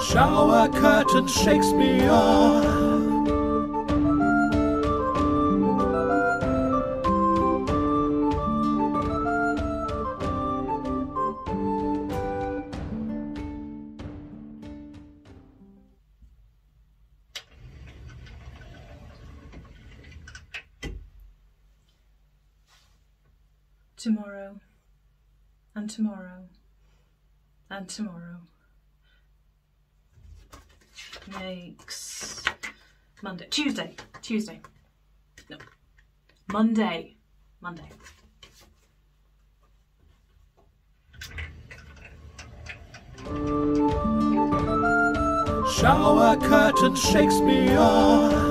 Shower curtain Shakespeare. tomorrow, and tomorrow, and tomorrow makes Monday, Tuesday, Tuesday, no, Monday, Monday. Shower curtain shakes me Shakespeare.